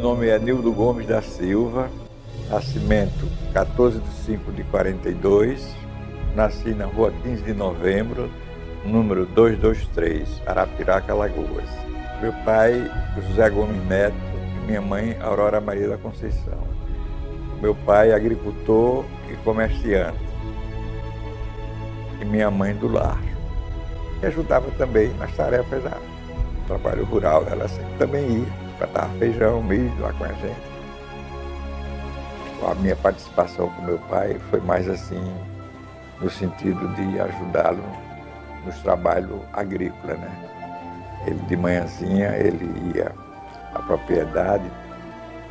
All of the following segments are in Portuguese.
meu nome é Nildo Gomes da Silva, nascimento 14 de 5 de 42, nasci na rua 15 de novembro, número 223, Arapiraca, Lagoas. Meu pai, José Gomes Neto, e minha mãe, Aurora Maria da Conceição. Meu pai, agricultor e comerciante. E minha mãe do lar. E ajudava também nas tarefas do trabalho rural. Ela sempre também ia plantar feijão, milho lá com a gente. A minha participação com meu pai foi mais assim, no sentido de ajudá-lo nos trabalhos agrícolas, né? Ele de manhãzinha, ele ia à propriedade,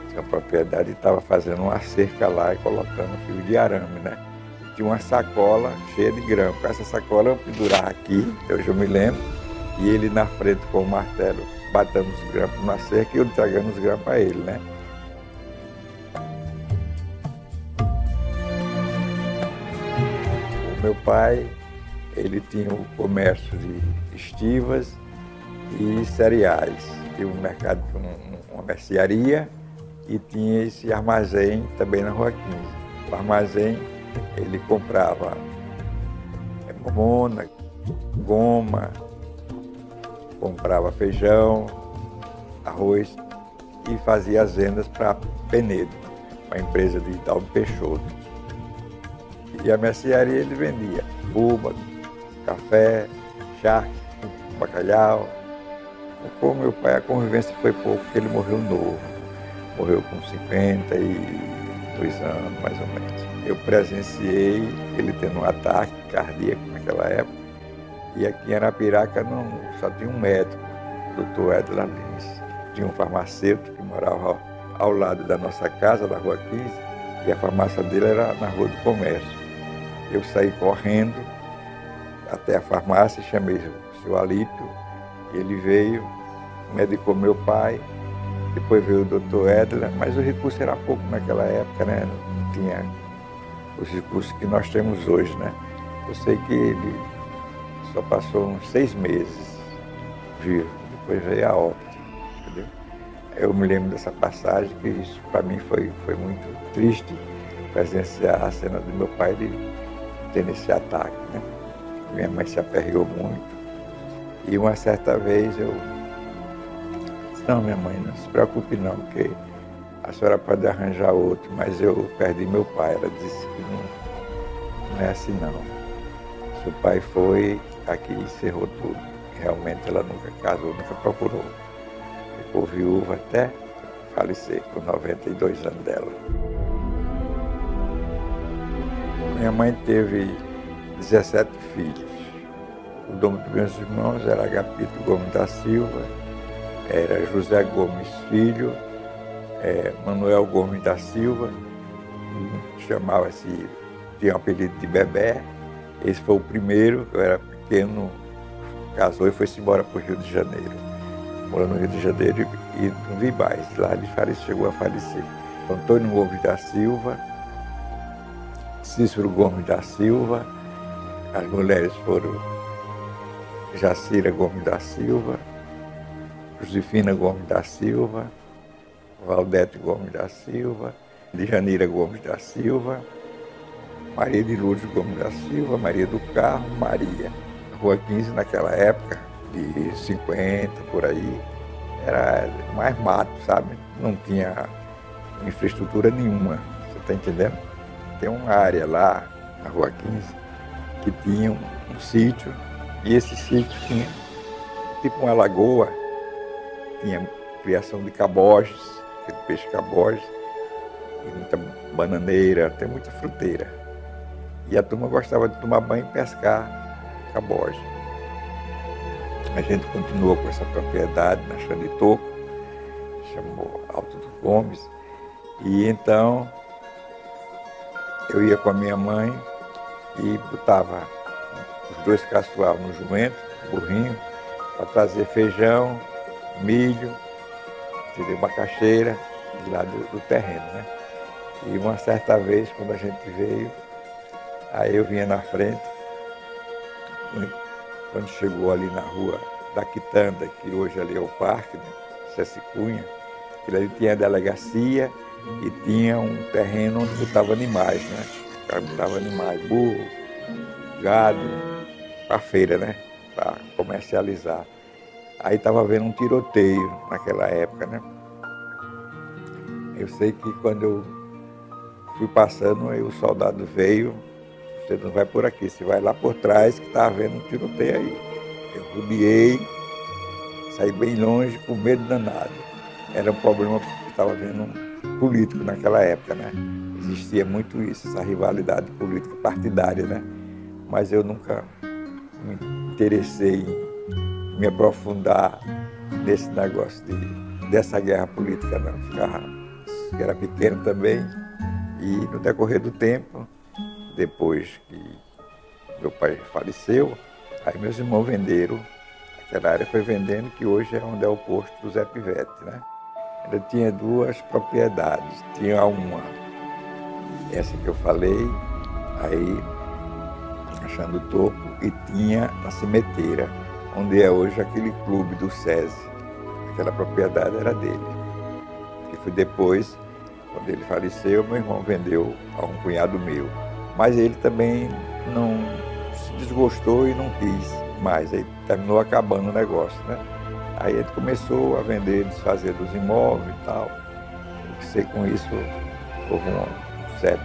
tinha propriedade estava fazendo uma cerca lá e colocando fio de arame, né? Tinha uma sacola cheia de grampo. Essa sacola eu pendurava aqui, hoje eu me lembro, e ele na frente com o martelo batendo os grampos na cerca e eu entregando os a ele, né? O meu pai, ele tinha o comércio de estivas e cereais. Tinha um mercado, uma mercearia e tinha esse armazém também na Rua 15. O armazém, ele comprava mamona, goma, comprava feijão, arroz e fazia as vendas para Penedo, uma empresa de Dalmo Peixoto. E a mercearia ele vendia buba, café, charque, bacalhau. Com meu pai a convivência foi pouco, porque ele morreu novo. Morreu com 52 anos, mais ou menos. Eu presenciei ele tendo um ataque cardíaco naquela época e aqui em Arapiraca não, só tinha um médico, o doutor Edler Lins. Tinha um farmacêutico que morava ao, ao lado da nossa casa, da Rua 15, e a farmácia dele era na Rua do Comércio. Eu saí correndo até a farmácia, chamei o seu Alípio, ele veio, medicou meu pai, depois veio o doutor Edler, mas o recurso era pouco naquela época, né? Não tinha os recursos que nós temos hoje, né? Eu sei que ele só passou uns seis meses vivo, depois veio a óbito, entendeu? Eu me lembro dessa passagem, que isso para mim foi, foi muito triste, presenciar a cena do meu pai de ter esse ataque, né? Minha mãe se aperreou muito. E uma certa vez eu disse, não, minha mãe, não se preocupe não, porque a senhora pode arranjar outro, mas eu perdi meu pai. Ela disse que não, não é assim não. Seu pai foi aqui encerrou tudo. Realmente ela nunca casou, nunca procurou. Ficou viúva até falecer com 92 anos dela. Minha mãe teve 17 filhos. O nome dos meus irmãos era Agapito Gomes da Silva, era José Gomes Filho, é, Manuel Gomes da Silva, chamava-se, tinha um apelido de Bebé. Esse foi o primeiro, eu era pequeno casou e foi-se embora para o Rio de Janeiro. Morou no Rio de Janeiro e não vi mais. Lá ele faleceu, chegou a falecer. Antônio Gomes da Silva, Cícero Gomes da Silva, as mulheres foram Jacira Gomes da Silva, Josefina Gomes da Silva, Valdete Gomes da Silva, Lijanira Gomes da Silva, Maria de Lourdes Gomes da Silva, Maria do Carmo, Maria. Rua 15 naquela época, de 50 por aí, era mais mato, sabe? Não tinha infraestrutura nenhuma, você está entendendo? Tem uma área lá, na Rua 15, que tinha um, um sítio, e esse sítio tinha tipo uma lagoa, tinha criação de caboges, peixe caboges, e muita bananeira, tem muita fruteira. E a turma gostava de tomar banho e pescar Caboja. A gente continuou com essa propriedade na Xanitoco, chamou Alto dos Gomes, e então eu ia com a minha mãe e botava os dois caçoal no jumento, burrinho, para trazer feijão, milho, entendeu? macaxeira de lá do, do terreno, né? E uma certa vez, quando a gente veio, aí eu vinha na frente, quando chegou ali na rua da Quitanda, que hoje ali é o parque, né? Cunha, Aquilo ali tinha delegacia e tinha um terreno onde botava animais, né? Botava animais, burro, gado, para feira, né? Para comercializar. Aí estava vendo um tiroteio naquela época, né? Eu sei que quando eu fui passando, aí o soldado veio, você não vai por aqui, você vai lá por trás que está havendo um tiroteio aí. Eu rodeei, saí bem longe com medo danado. Era um problema que estava vendo um político naquela época, né? Existia muito isso, essa rivalidade política partidária, né? Mas eu nunca me interessei em me aprofundar nesse negócio de, dessa guerra política, não. Ficava, era pequeno também e no decorrer do tempo depois que meu pai faleceu, aí meus irmãos venderam, aquela área foi vendendo, que hoje é onde é o posto do Zé Pivete, né? Ele tinha duas propriedades, tinha uma, essa que eu falei, aí achando o topo, e tinha a cimeteira, onde é hoje aquele clube do SESI. Aquela propriedade era dele. Que foi depois, quando ele faleceu, meu irmão vendeu a um cunhado meu. Mas ele também não se desgostou e não quis mais. Aí terminou acabando o negócio, né? Aí ele começou a vender, desfazer dos imóveis e tal. Eu sei com isso houve um certo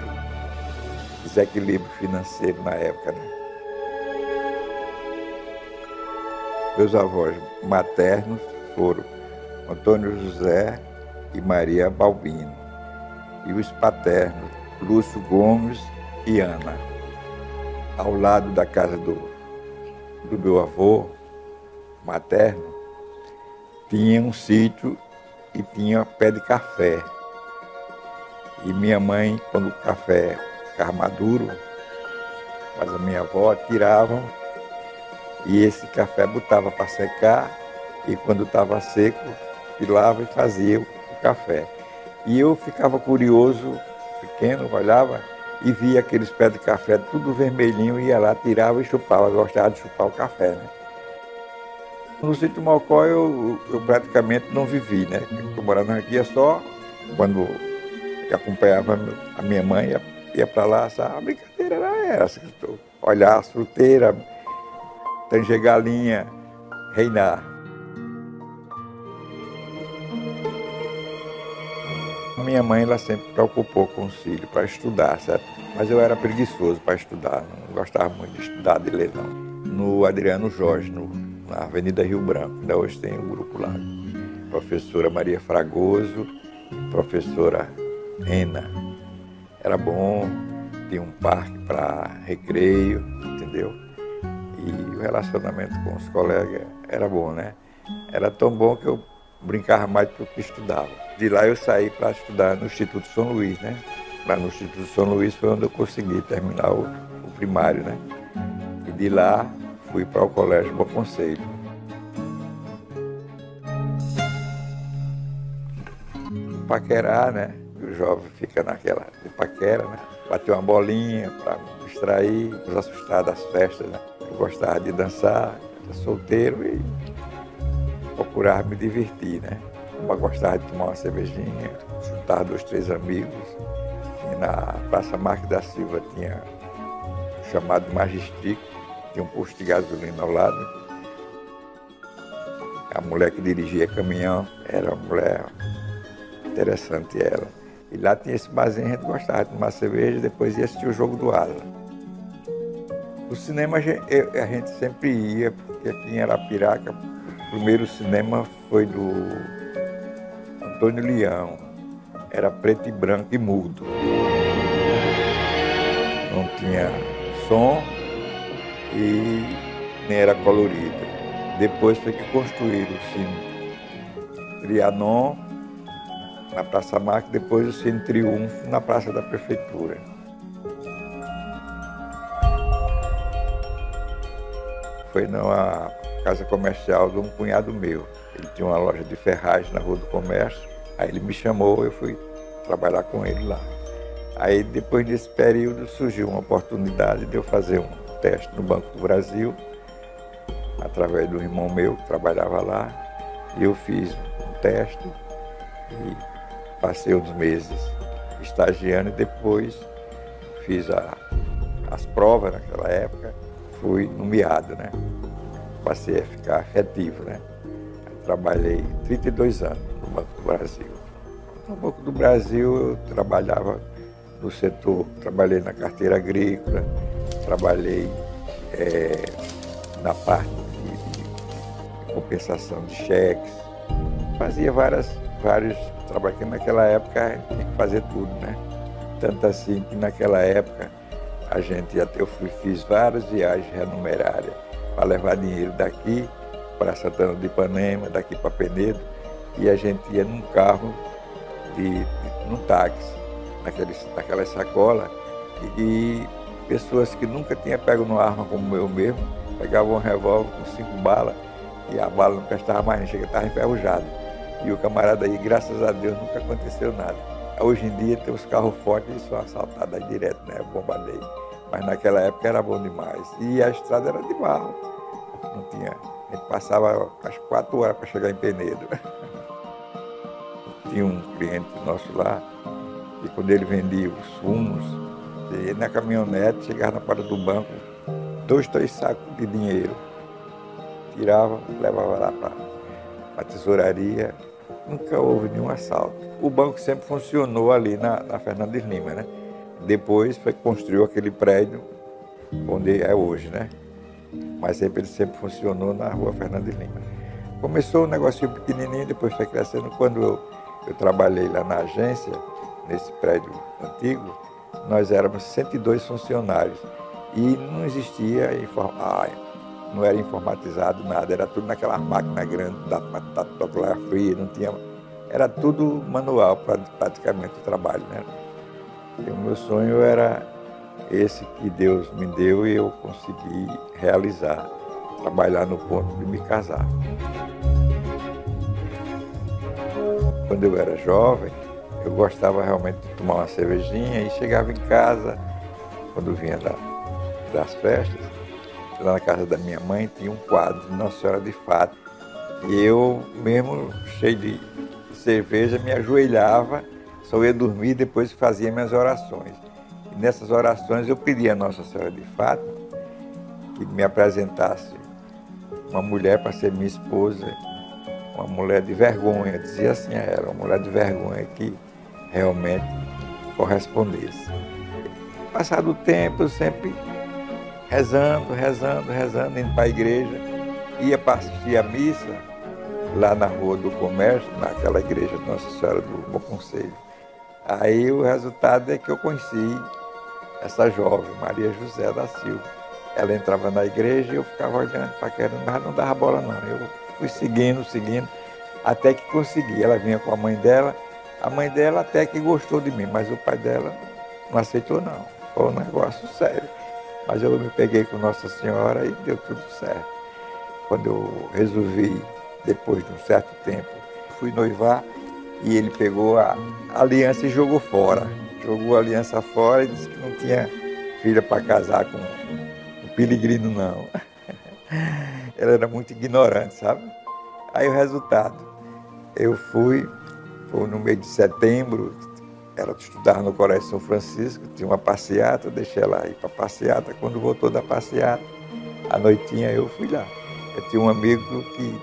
desequilíbrio financeiro na época, né? Meus avós maternos foram Antônio José e Maria Balbino. E os paternos, Lúcio Gomes e Ana. Ao lado da casa do, do meu avô materno, tinha um sítio e tinha pé de café. E minha mãe, quando o café ficava maduro, mas a minha avó tiravam e esse café botava para secar e quando estava seco, pilava e fazia o café. E eu ficava curioso, pequeno, olhava e via aqueles pés de café tudo vermelhinho, ia lá, tirava e chupava, gostava de chupar o café, né? No sítio Malcó eu, eu praticamente não vivi, né? Eu morava aqui é só quando acompanhava a minha mãe, ia, ia para lá, sabe? a brincadeira era essa, olhar as fruteiras, tanger galinha, reinar. Minha mãe ela sempre preocupou com o filho para estudar, certo? Mas eu era preguiçoso para estudar, não gostava muito de estudar, de ler, não. No Adriano Jorge, no, na Avenida Rio Branco, ainda hoje tem um grupo lá. Professora Maria Fragoso, professora Ena. Era bom, tinha um parque para recreio, entendeu? E o relacionamento com os colegas era bom, né? Era tão bom que eu brincava mais do que estudava. De lá eu saí para estudar no Instituto São Luís, né? Lá no Instituto São Luís foi onde eu consegui terminar o, o primário, né? E de lá fui para o Colégio Bom Conselho. Paquerar, né? O jovem fica naquela de paquera, né? Bater uma bolinha para distrair, nos assustar das festas, né? Eu gostava de dançar, era solteiro e procurar me divertir, né? Eu gostava de tomar uma cervejinha, juntar dois, três amigos. E na Praça Marques da Silva tinha o chamado Magistrico, tinha um posto de gasolina ao lado. A mulher que dirigia caminhão era uma mulher interessante ela. E lá tinha esse barzinho, a gente gostava de tomar cerveja e depois ia assistir o jogo do Ala. O cinema a gente sempre ia, porque aqui em Arapiraca primeiro cinema foi do Antônio Leão. Era preto e branco e mudo. Não tinha som e nem era colorido. Depois foi que construíram o Cine Trianon na Praça Marques, depois o Cine Triunfo na Praça da Prefeitura. Foi numa casa comercial de um cunhado meu. Ele tinha uma loja de ferragem na Rua do Comércio. Aí ele me chamou, eu fui trabalhar com ele lá. Aí depois desse período surgiu uma oportunidade de eu fazer um teste no Banco do Brasil, através do irmão meu que trabalhava lá. E eu fiz um teste E passei uns meses estagiando e depois fiz a, as provas naquela época, fui nomeado, né? Passei a ficar afetivo, né? Trabalhei 32 anos no Banco do Brasil. No Banco do Brasil eu trabalhava no setor, trabalhei na carteira agrícola, trabalhei é, na parte de, de, compensação de cheques, fazia várias, vários trabalhos que naquela época tinha que fazer tudo, né? Tanto assim que naquela época a gente até eu fui, fiz várias viagens remunerárias para levar dinheiro daqui para Santana de Ipanema, daqui para Penedo, e a gente ia num carro, de, de num táxi, naquele, naquela sacola, e, e, pessoas que nunca tinham pego uma arma como eu mesmo, pegavam um revólver com cinco balas, e a bala não prestava mais, nem chega, estava enferrujado. E o camarada aí, graças a Deus, nunca aconteceu nada. Hoje em dia tem os carros fortes e são assaltados direto, né? Bombardeio. Mas naquela época era bom demais. E a estrada era de barro. Não tinha a gente passava as quatro horas para chegar em Penedo. Tinha um cliente nosso lá, e quando ele vendia os fumos, ele na caminhonete, chegava na porta do banco, dois, três sacos de dinheiro. Tirava, levava lá para a tesouraria. Nunca houve nenhum assalto. O banco sempre funcionou ali na, na Fernandes Lima, né? Depois foi construiu aquele prédio onde é hoje, né? Mas sempre ele sempre funcionou na rua Fernandes Lima. Começou um negocinho pequenininho, depois foi crescendo. Quando eu, eu trabalhei lá na agência, nesse prédio antigo, nós éramos 102 funcionários e não existia não era informatizado nada, era tudo naquela máquina grande da fria, não tinha, era tudo manual praticamente o trabalho, né? E o meu sonho era esse que Deus me deu e eu consegui realizar, trabalhar no ponto de me casar. Quando eu era jovem, eu gostava realmente de tomar uma cervejinha e chegava em casa, quando vinha da, das festas, lá na casa da minha mãe tinha um quadro de Nossa Senhora de Fato. E eu, mesmo cheio de cerveja, me ajoelhava, só ia dormir e depois fazia minhas orações. Nessas orações eu pedi a Nossa Senhora de Fátima que me apresentasse uma mulher para ser minha esposa, uma mulher de vergonha, dizia assim a ela, uma mulher de vergonha que realmente correspondesse. Passado o tempo, eu sempre rezando, rezando, rezando, indo para a igreja, ia para assistir a missa lá na Rua do Comércio, naquela igreja de Nossa Senhora do Bom Conselho. Aí o resultado é que eu conheci essa jovem, Maria José da Silva. Ela entrava na igreja e eu ficava olhando, paquerando, mas não dava bola não. Eu fui seguindo, seguindo, até que consegui. Ela vinha com a mãe dela, a mãe dela até que gostou de mim, mas o pai dela não aceitou não. Foi um negócio sério. Mas eu me peguei com Nossa Senhora e deu tudo certo. Quando eu resolvi, depois de um certo tempo, fui noivar e ele pegou a aliança e jogou fora jogou a aliança fora e disse que não tinha filha para casar com o Piligrino, não. Ela era muito ignorante, sabe? Aí o resultado, eu fui, foi no mês de setembro, ela estudava no Colégio São Francisco, tinha uma passeata, deixei ela ir para passeata. Quando voltou da passeata, à noitinha eu fui lá. Eu tinha um amigo que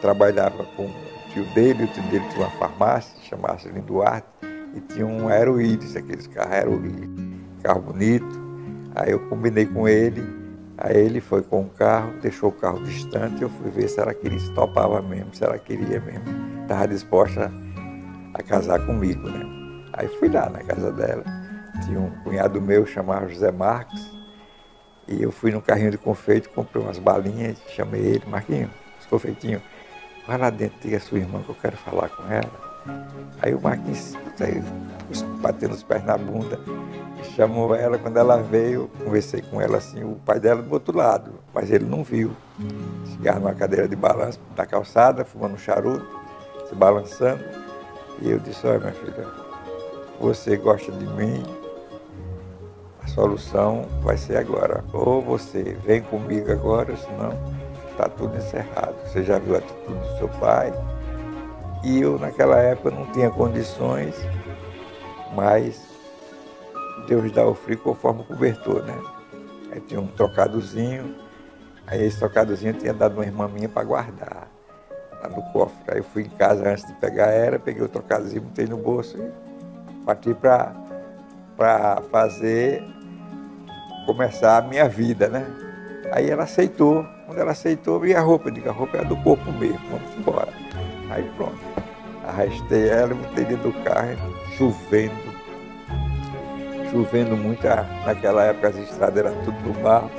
trabalhava com o tio dele, o tio dele tinha uma farmácia, chamava-se Linduarte e tinha um aeroíris, aqueles carros aeroíris, carro bonito. Aí eu combinei com ele, aí ele foi com o carro, deixou o carro distante, eu fui ver se ela queria, se topava mesmo, se ela queria mesmo. Estava disposta a casar comigo, né? Aí fui lá na casa dela. Tinha um cunhado meu chamado José Marques, e eu fui no carrinho de confeito, comprei umas balinhas, chamei ele, Marquinhos, os confeitinhos, vai lá dentro, diga a sua irmã que eu quero falar com ela. Aí o Marquinhos saiu batendo os pés na bunda, chamou ela, quando ela veio, conversei com ela assim, o pai dela do outro lado, mas ele não viu. Chegava numa cadeira de balanço da calçada, fumando um charuto, se balançando, e eu disse, olha minha filha, você gosta de mim, a solução vai ser agora. Ou você vem comigo agora, senão está tudo encerrado. Você já viu a atitude do seu pai, E eu naquela época não tinha condições, mas Deus dá o frio conforme o cobertor, né? Aí tinha um trocadozinho, aí esse trocadozinho tinha dado uma irmã minha para guardar lá no cofre. Aí eu fui em casa antes de pegar ela, peguei o trocadozinho, botei no bolso e parti para fazer, começar a minha vida, né? Aí ela aceitou. Quando ela aceitou, vi a roupa. Eu digo, a roupa é a do corpo mesmo, vamos embora. Aí pronto. Arrastei ela, botei dentro do carro, chovendo. Chovendo muito. Naquela época as estradas eram tudo do barro.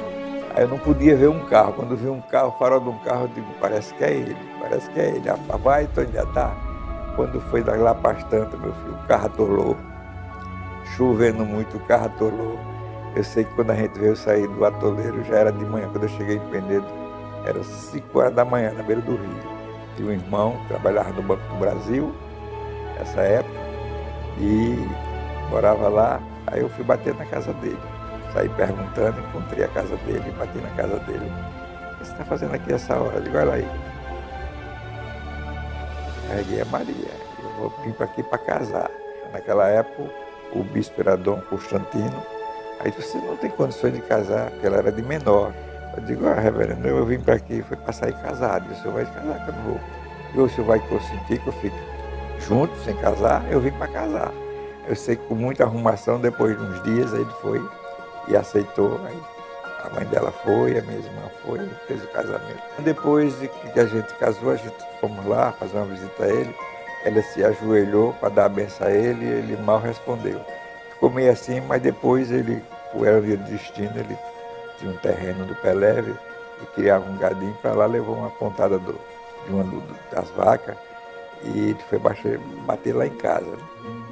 Aí eu não podia ver um carro. Quando vi um carro, o farol de um carro, eu digo, parece que é ele, parece que é ele. Ah, vai, Tony, já tá. Quando foi lá para as tantas, meu filho, o carro atolou. Chovendo muito, o carro atolou. Eu sei que quando a gente veio sair do atoleiro, já era de manhã. Quando eu cheguei em Penedo, era 5 horas da manhã, na beira do rio. Tinha um irmão trabalhava no Banco do Brasil, nessa época, e morava lá. Aí eu fui bater na casa dele. Saí perguntando, encontrei a casa dele, bati na casa dele. O que você está fazendo aqui essa hora? Eu digo, olha aí. Carreguei a Maria. Eu vou vir para aqui para casar. Naquela época, o bispo era Dom Constantino. Aí você não tem condições de casar, porque ela era de menor. Eu digo, ah, reverendo, eu vim para aqui, foi para sair casado. E o senhor vai casar que eu não vou. E o senhor vai consentir que eu fique junto, sem casar? Eu vim para casar. Eu sei que com muita arrumação, depois de uns dias, ele foi e aceitou. Aí a mãe dela foi, a minha irmã foi, fez o casamento. Depois que a gente casou, a gente fomos lá fazer uma visita a ele. Ela se ajoelhou para dar a benção a ele e ele mal respondeu. Ficou meio assim, mas depois ele, o era de destino, ele tinha um terreno do Peleve e criava um gadinho para lá, levou uma pontada do, de uma do, das vacas e ele foi bater, bater lá em casa.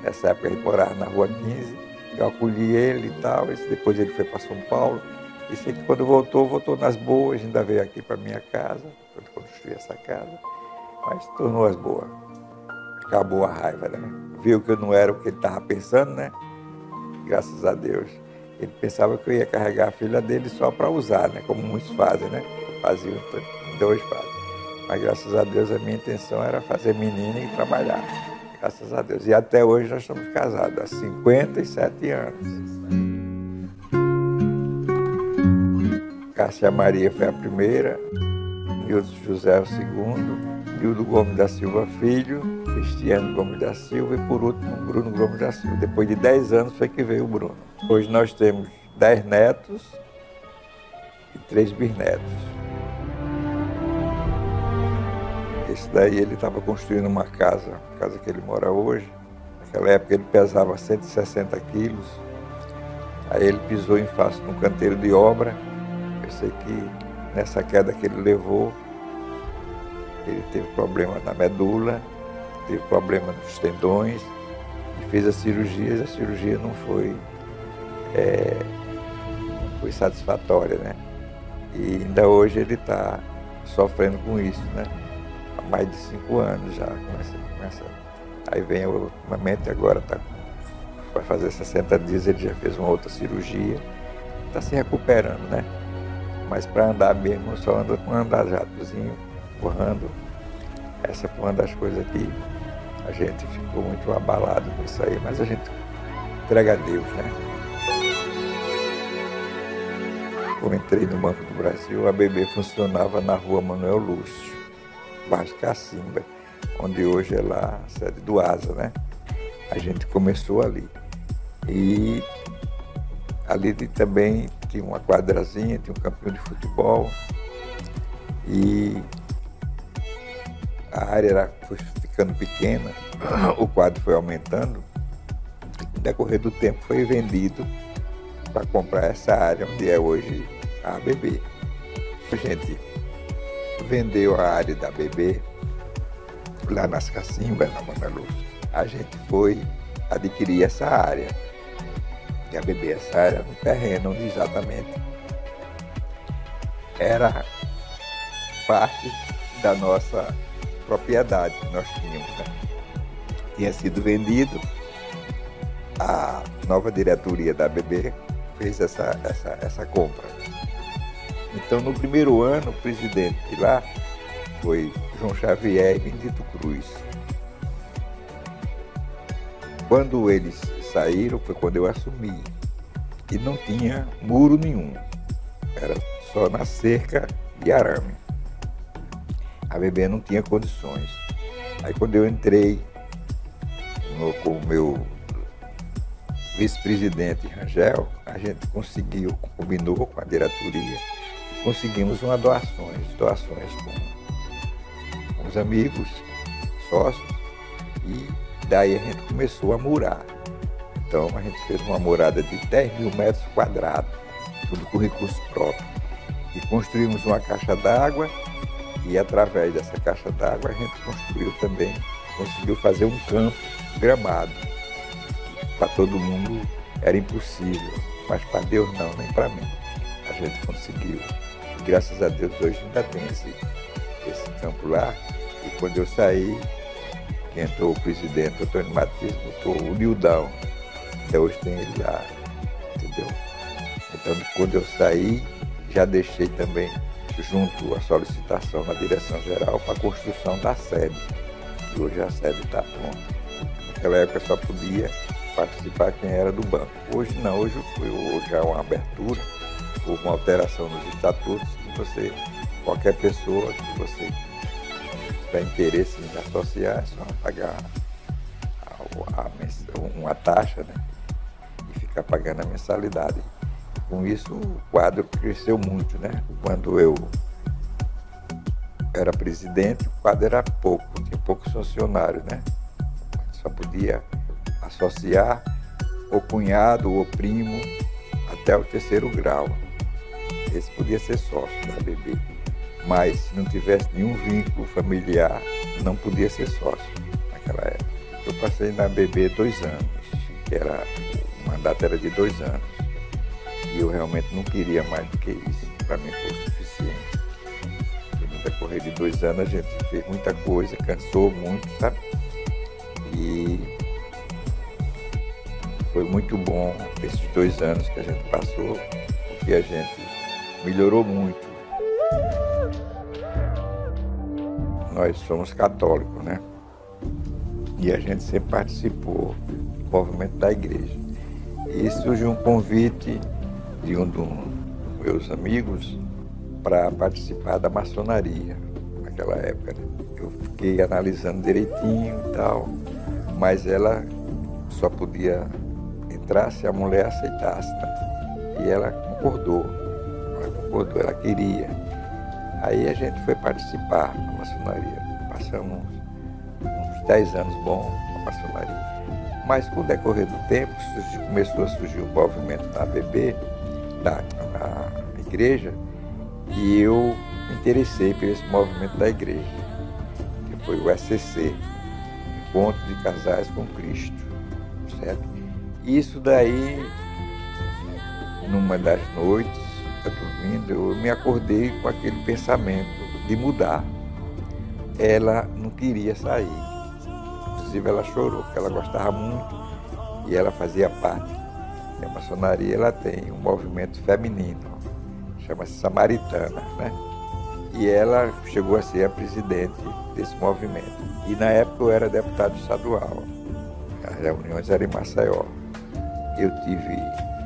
Nessa época ele morava na rua 15 eu acolhi ele e tal. Depois ele foi para São Paulo. E sei que quando voltou, voltou nas boas, ainda veio aqui para minha casa, quando construí essa casa. Mas tornou as boas. Acabou a raiva, né? Viu que eu não era o que ele estava pensando, né? Graças a Deus. Ele pensava que eu ia carregar a filha dele só para usar, né? Como muitos fazem, né? Faziam, dois fazem. Mas graças a Deus a minha intenção era fazer menina e trabalhar graças a Deus. E até hoje nós estamos casados, há 57 anos. Cássia Maria foi a primeira, Nildo José o segundo, Nildo Gomes da Silva Filho, Cristiano Gomes da Silva e por último Bruno Gomes da Silva. Depois de 10 anos foi que veio o Bruno. Hoje nós temos 10 netos e 3 bisnetos. Esse daí ele estava construindo uma casa, a casa que ele mora hoje. Naquela época ele pesava 160 quilos. Aí ele pisou em face num canteiro de obra. Eu sei que nessa queda que ele levou, ele teve problema na medula, teve problema nos tendões e fez a cirurgia. A cirurgia não foi, é, não foi satisfatória, né? E ainda hoje ele está sofrendo com isso, né? mais de cinco anos já. Começa, começa. Aí vem ultimamente, agora tá, vai fazer 60 dias, ele já fez uma outra cirurgia. Está se recuperando, né? Mas para andar mesmo, só anda com andar jatozinho, empurrando. Essa foi uma das coisas que a gente ficou muito abalado com isso aí, mas a gente entrega a Deus, né? Eu entrei no Banco do Brasil, a BB funcionava na rua Manuel Lúcio bairro Cacimba, onde hoje é lá a sede do ASA, né? A gente começou ali. E ali também tinha uma quadrazinha, tinha um campinho de futebol. E a área era, foi ficando pequena, o quadro foi aumentando. No decorrer do tempo foi vendido para comprar essa área onde é hoje a ABB. Gente, vendeu a área da BB lá nas Cacimbas, na Manalu. A gente foi adquirir essa área. E a BB, essa área no terreno onde exatamente era parte da nossa propriedade que nós tínhamos. Né? Tinha sido vendido, a nova diretoria da BB fez essa, essa, essa compra. Então, no primeiro ano, o presidente lá foi João Xavier e Benedito Cruz. Quando eles saíram foi quando eu assumi. E não tinha muro nenhum. Era só na cerca de arame. A bebê não tinha condições. Aí quando eu entrei no, com o meu vice-presidente Rangel, a gente conseguiu, combinou com a diretoria, conseguimos uma doações, doações com, com os amigos, sócios, e daí a gente começou a murar. Então a gente fez uma morada de 10 mil metros quadrados, tudo com recurso próprio. E construímos uma caixa d'água e através dessa caixa d'água a gente construiu também, conseguiu fazer um campo gramado. Para todo mundo era impossível, mas para Deus não, nem para mim. A gente conseguiu. E graças a Deus hoje ainda tem esse, esse campo lá. E quando eu saí, entrou o presidente Antônio Matias botou o Nildão. Até hoje tem ele lá, entendeu? Então quando eu saí, já deixei também junto a solicitação na direção geral para a construção da sede. E hoje a sede está pronta. Naquela época só podia participar quem era do banco. Hoje não, hoje, hoje há uma abertura, houve uma alteração nos estatutos e você, qualquer pessoa que você tiver interesse em associar, é só pagar a, a, uma taxa né? e ficar pagando a mensalidade. Com isso, o quadro cresceu muito, né? Quando eu era presidente, o quadro era pouco, tinha poucos funcionários, né? Só podia associar o cunhado ou primo até o terceiro grau. Esse podia ser sócio da BB. Mas se não tivesse nenhum vínculo familiar, não podia ser sócio naquela época. Eu passei na BB dois anos, que era, o mandato era de dois anos. Eu realmente não queria mais do que isso. Para mim foi suficiente. E no decorrer de dois anos a gente fez muita coisa, cansou muito, sabe? E foi muito bom esses dois anos que a gente passou, porque a gente melhorou muito. Nós somos católicos, né? E a gente sempre participou do movimento da igreja. E surgiu um convite de um dos meus amigos para participar da maçonaria naquela época. Né? Eu fiquei analisando direitinho e tal, mas ela só podia entrar se a mulher aceitasse. Né? E ela concordou, ela concordou, ela queria. Aí a gente foi participar da maçonaria. Passamos uns 10 anos bons na maçonaria. Mas com o decorrer do tempo, começou a surgir o movimento da ABB, na, na igreja e eu me interessei por esse movimento da igreja, que foi o SCC, Encontro de Casais com Cristo, certo? Isso daí, numa das noites, eu dormindo, eu me acordei com aquele pensamento de mudar. Ela não queria sair. Inclusive ela chorou, porque ela gostava muito e ela fazia parte e a maçonaria ela tem um movimento feminino, chama-se Samaritana, né? E ela chegou a ser a presidente desse movimento. E na época eu era deputado estadual. As reuniões eram em Maceió. Eu tive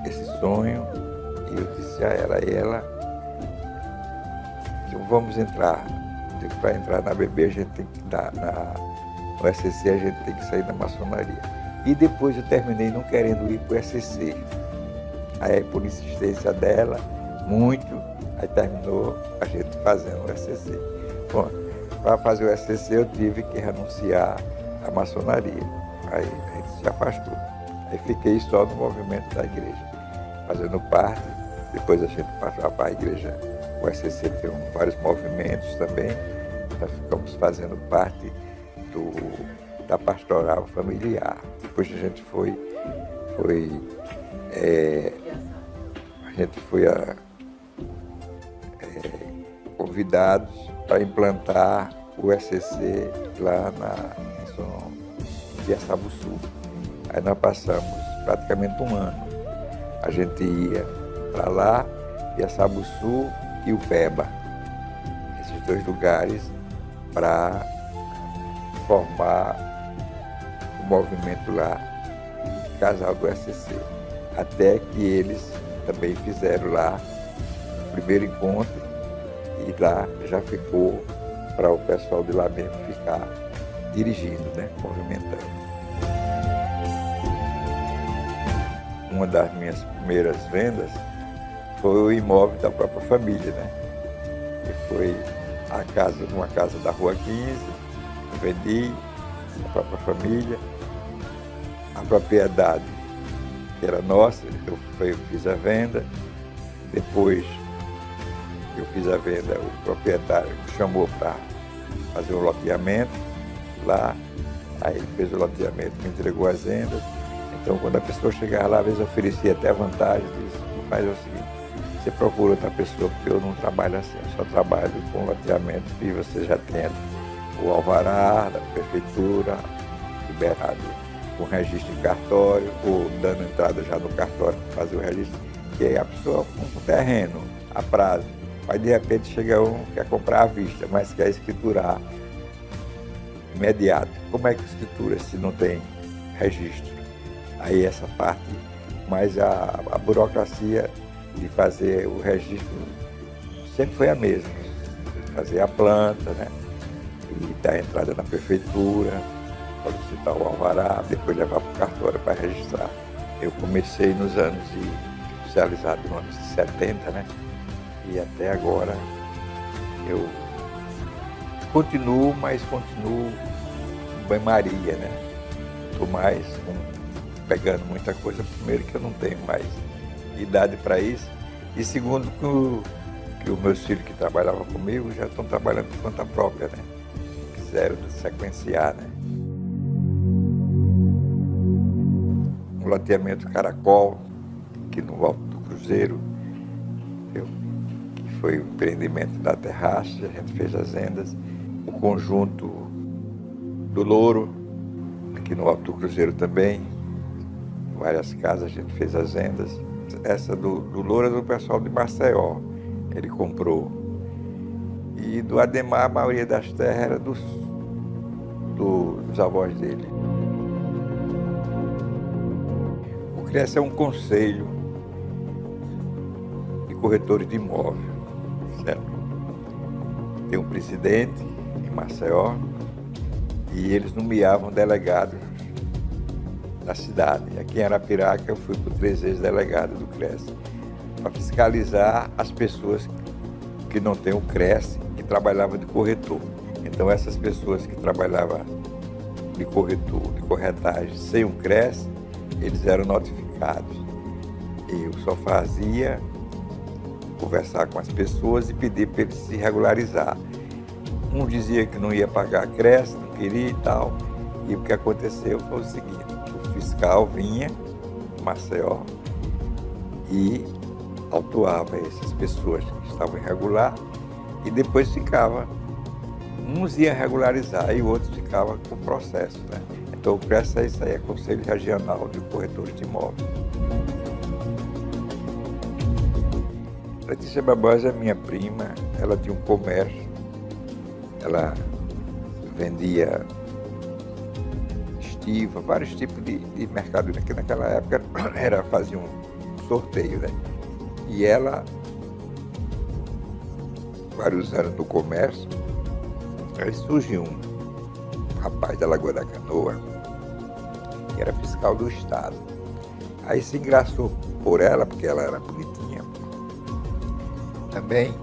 esse sonho e eu disse a ela, e ela, então vamos entrar. Para entrar na BB a gente tem que dar, na, no a gente tem que sair da maçonaria. E depois eu terminei não querendo ir para o SCC. Aí por insistência dela, muito, aí terminou a gente fazendo o SCC. Bom, para fazer o SCC eu tive que renunciar à maçonaria. Aí a gente se afastou. Aí fiquei só no movimento da igreja, fazendo parte. Depois a gente passou para a igreja. O SCC tem vários movimentos também. Nós ficamos fazendo parte do da pastoral familiar. Depois a gente foi, foi é, a gente foi a, é, convidados para implantar o SCC lá na, em São Sul. Aí nós passamos praticamente um ano. A gente ia para lá, Sul e o Peba. Esses dois lugares para formar movimento lá, Casal do SCC. Até que eles também fizeram lá o primeiro encontro e lá já ficou para o pessoal de lá mesmo ficar dirigindo, né, movimentando. Uma das minhas primeiras vendas foi o imóvel da própria família, né? Que foi a casa, uma casa da Rua 15, eu vendi, a própria família, a propriedade que era nossa, eu, eu fiz a venda, depois eu fiz a venda, o proprietário me chamou para fazer o loteamento lá, aí ele fez o loteamento, me entregou as vendas. Então quando a pessoa chegava lá, às vezes oferecia até vantagem, disse, mas é o seguinte, você procura outra pessoa, porque eu não trabalho assim, eu só trabalho com loteamento e você já tem o alvará da prefeitura, liberado com registro em cartório, ou dando entrada já no cartório para fazer o registro, que aí a pessoa com um terreno a prazo Aí de repente chega um que quer comprar à vista, mas quer escriturar imediato. Como é que escritura se não tem registro? Aí essa parte, mas a, a burocracia de fazer o registro sempre foi a mesma. Fazer a planta, né? Dar entrada na prefeitura, solicitar o alvará, depois levar para o cartório para registrar. Eu comecei nos anos de oficializado nos anos 70, né? e até agora eu continuo, mas continuo banho-maria, né? Estou mais com, pegando muita coisa. Primeiro que eu não tenho mais idade para isso. E segundo que, o, que os meus filhos que trabalhavam comigo já estão trabalhando por conta própria, né? Quiseram sequenciar, né? Um loteamento Caracol, aqui no Alto do Cruzeiro, eu foi o empreendimento da Terraça, a gente fez as vendas. O conjunto do Louro, aqui no Alto do Cruzeiro também, várias casas a gente fez as vendas. Essa do, do Louro é do pessoal de Maceió, ele comprou. E do Ademar, a maioria das terras era dos, do, dos avós dele. O CRES é um conselho de corretores de imóvel certo? Tem um presidente em Maceió e eles nomeavam delegados na cidade. Aqui em Arapiraca eu fui por três vezes delegado do CRES para fiscalizar as pessoas que não têm o CRES que trabalhavam de corretor. Então essas pessoas que trabalhavam de corretor, de corretagem sem o CRES, eles eram notificados. Eu só fazia conversar com as pessoas e pedir para eles se regularizar. Um dizia que não ia pagar creche, não queria e tal. E o que aconteceu foi o seguinte, o fiscal vinha, Maceió, e autuava essas pessoas que estavam irregular e depois ficava, uns iam regularizar e outros ficavam com processo. Né? Então CRES é isso aí, é Conselho Regional de Corretores de Imóveis. Letícia Barbosa é minha prima, ela tinha um comércio, ela vendia estiva, vários tipos de, de mercado, que naquela época era fazer um sorteio, né? E ela, vários anos no comércio, aí surgiu um rapaz da Lagoa da Canoa, que era fiscal do Estado. Aí se engraçou por ela, porque ela era bonitinha também.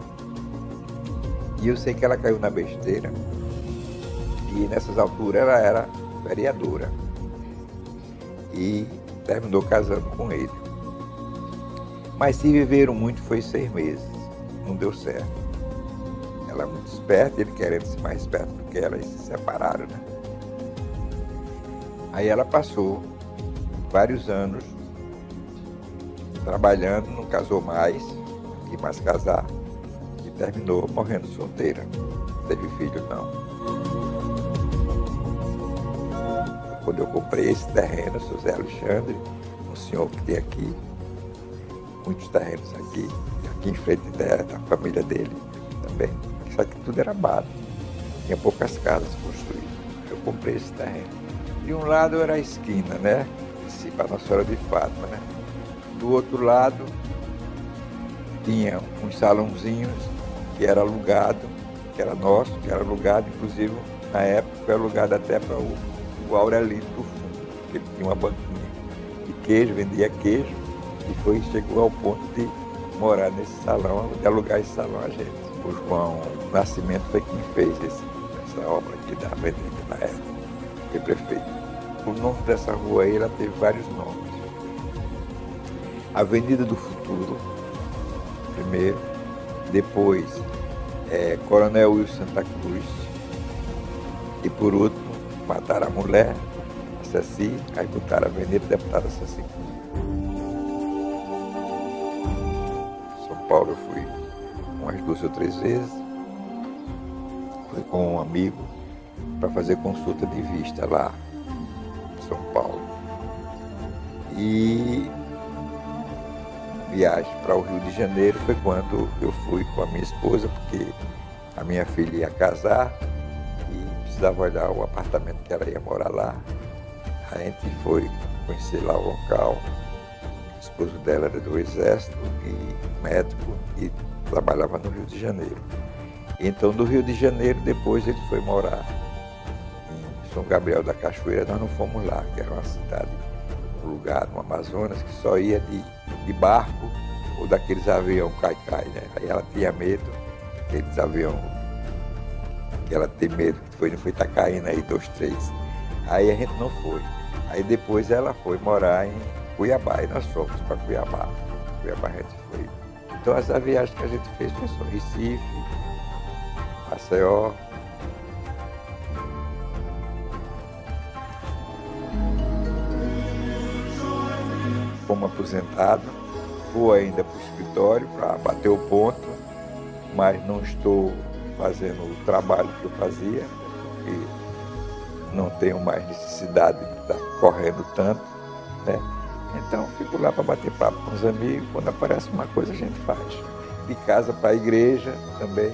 E eu sei que ela caiu na besteira. E nessas alturas ela era vereadora. E terminou casando com ele. Mas se viveram muito foi seis meses. Não deu certo. Ela é muito esperta, ele querendo ser mais esperto do que ela, e se separaram, né? Aí ela passou vários anos trabalhando, não casou mais quis mais casar e terminou morrendo solteira. Não teve filho, não. Quando eu comprei esse terreno, sou Zé Alexandre, um senhor que tem aqui, muitos terrenos aqui, aqui em frente da família dele também. Aqui tudo era mato. tinha poucas casas construídas. Eu comprei esse terreno. De um lado era a esquina, né? Para Nossa Senhora de Fátima, né? Do outro lado tinha uns salãozinhos que era alugado, que era nosso, que era alugado, inclusive na época foi alugado até para o, o Aurelino do fundo, que ele tinha uma banquinha de queijo, vendia queijo, e foi, chegou ao ponto de morar nesse salão, de alugar esse salão a gente. O João Nascimento foi quem fez esse, essa obra aqui da avenida na época, que prefeito. O nome dessa rua aí, ela teve vários nomes. Avenida do Futuro, primeiro, depois é, Coronel Wilson Santa Cruz, e por último, mataram a mulher, a Ceci, aí botaram a Avenida Deputada Ceci. São Paulo eu fui umas duas ou três vezes, fui com um amigo para fazer consulta de vista lá em São Paulo. E viagem para o Rio de Janeiro foi quando eu fui com a minha esposa, porque a minha filha ia casar e precisava olhar o apartamento que ela ia morar lá. A gente foi conhecer lá o local. O esposo dela era do Exército e médico e trabalhava no Rio de Janeiro. Então, do Rio de Janeiro, depois ele foi morar em São Gabriel da Cachoeira. Nós não fomos lá, que era uma cidade, um lugar no Amazonas que só ia de de barco ou daqueles aviões cai-cai, né? Aí ela tinha medo, aqueles aviões que ela tem medo, que foi, não foi tá caindo aí dois, três. Aí a gente não foi. Aí depois ela foi morar em Cuiabá, e nós fomos para Cuiabá. Cuiabá a gente foi. Então as viagens que a gente fez foi só Recife, Maceió, como aposentado, vou ainda para o escritório para bater o ponto, mas não estou fazendo o trabalho que eu fazia, porque não tenho mais necessidade de estar correndo tanto, né? Então fico lá para bater papo com os amigos, quando aparece uma coisa a gente faz. De casa para a igreja também,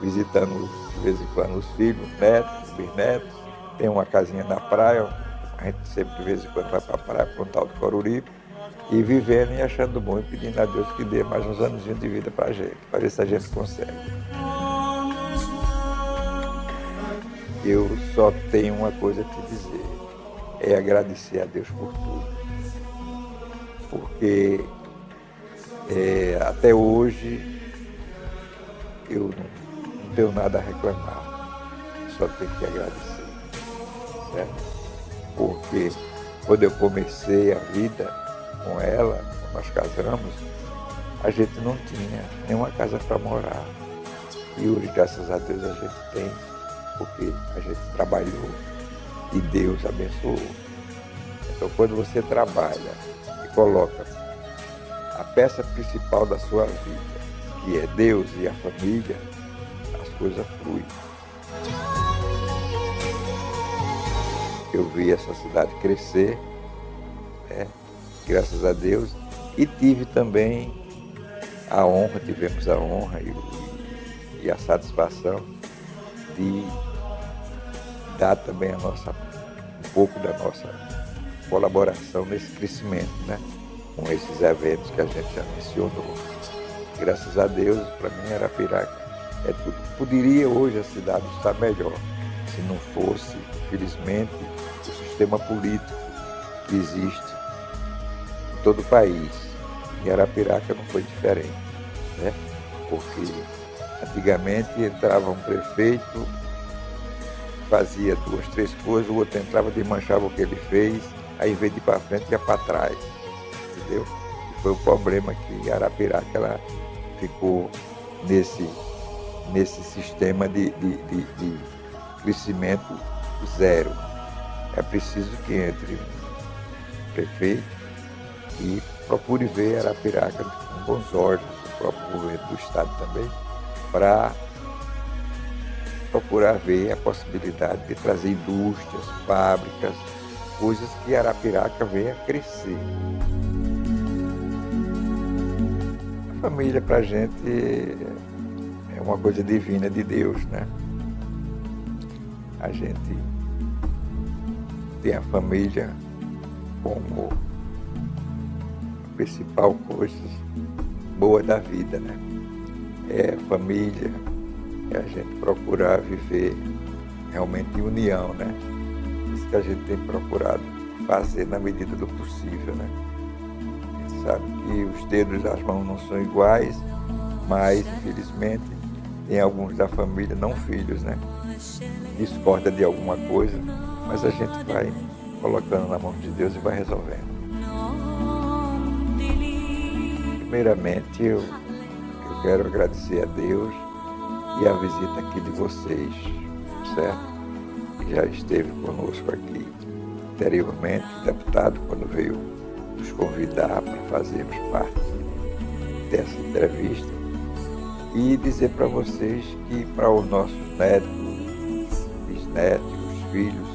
visitando de vez em quando os filhos, os netos, os bisnetos. Tem uma casinha na praia, a gente sempre de vez em quando vai para a praia para o tal do Coruripe e vivendo e achando bom e pedindo a Deus que dê mais uns anos de vida para a gente, para ver se a gente consegue. Eu só tenho uma coisa a te dizer, é agradecer a Deus por tudo. Porque é, até hoje eu não, não tenho nada a reclamar, só tenho que agradecer. Certo? Porque quando eu comecei a vida, com ela, quando nós casamos, a gente não tinha nenhuma casa para morar. E hoje, graças a Deus, a gente tem, porque a gente trabalhou e Deus abençoou. Então, quando você trabalha e coloca a peça principal da sua vida, que é Deus e a família, as coisas fluem. Eu vi essa cidade crescer, né? graças a Deus. E tive também a honra, tivemos a honra e, e a satisfação de dar também a nossa, um pouco da nossa colaboração nesse crescimento, né? Com esses eventos que a gente já mencionou. Graças a Deus, para mim, Arapiraca é tudo. Poderia hoje a cidade estar melhor se não fosse, felizmente, o sistema político que existe todo o país. E Arapiraca não foi diferente, né? Porque antigamente entrava um prefeito, fazia duas, três coisas, o outro entrava, desmanchava o que ele fez, aí vez de para frente ia para trás. Entendeu? E foi o problema que Arapiraca ela ficou nesse, nesse sistema de, de, de, de crescimento zero. É preciso que entre um prefeito, e procure ver Arapiraca com bons olhos, o próprio governo do Estado também, para procurar ver a possibilidade de trazer indústrias, fábricas, coisas que Arapiraca venha crescer. A família para a gente é uma coisa divina de Deus, né? a gente tem a família como a principal coisa boa da vida, né? É família, é a gente procurar viver realmente em união, né? Que a gente tem procurado fazer na medida do possível, né? Sabe que os dedos das mãos não são iguais, mas infelizmente tem alguns da família, não filhos, né? Discorda de alguma coisa, mas a gente vai colocando na mão de Deus e vai resolvendo. Primeiramente, eu, eu quero agradecer a Deus e a visita aqui de vocês, certo? Já esteve conosco aqui anteriormente, deputado, quando veio nos convidar para fazermos parte dessa entrevista. E dizer para vocês que para os nossos netos, bisnetos, os filhos,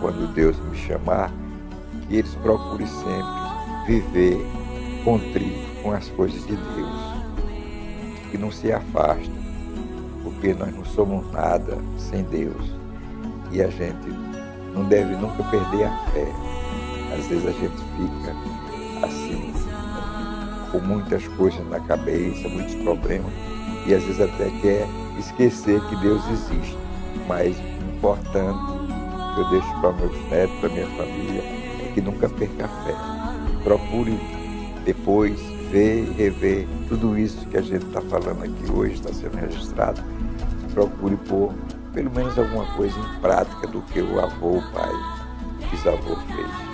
quando Deus me chamar, que eles procurem sempre viver contrito com as coisas de Deus, que não se afastem, porque nós não somos nada sem Deus e a gente não deve nunca perder a fé. Às vezes a gente fica assim, com muitas coisas na cabeça, muitos problemas, e às vezes até quer esquecer que Deus existe. Mas o importante que eu deixo para meus netos, para minha família, é que nunca perca a fé. Procure depois ver e rever tudo isso que a gente está falando aqui hoje, está sendo registrado. Procure pôr pelo menos alguma coisa em prática do que o avô, o pai, o bisavô fez.